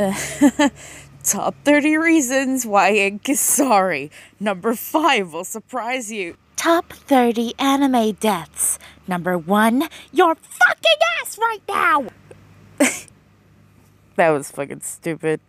Top 30 reasons why Ink is sorry. Number 5 will surprise you. Top 30 anime deaths. Number 1, your fucking ass right now! that was fucking stupid.